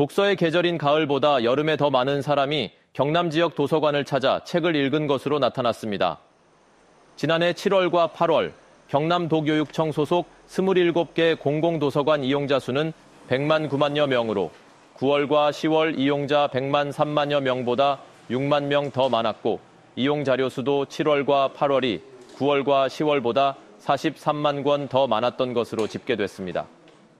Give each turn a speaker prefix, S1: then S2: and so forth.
S1: 독서의 계절인 가을보다 여름에 더 많은 사람이 경남 지역 도서관을 찾아 책을 읽은 것으로 나타났습니다. 지난해 7월과 8월 경남도교육청 소속 27개 공공도서관 이용자 수는 100만 9만여 명으로 9월과 10월 이용자 100만 3만여 명보다 6만 명 더 많았고 이용 자료 수도 7월과 8월이 9월과 10월보다 43만 권 더 많았던 것으로 집계됐습니다.